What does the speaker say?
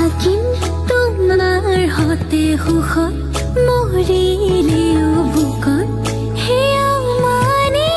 থাকিম তোমাৰ হতে সুখত মৰিলেও বুকত সেয়া মানি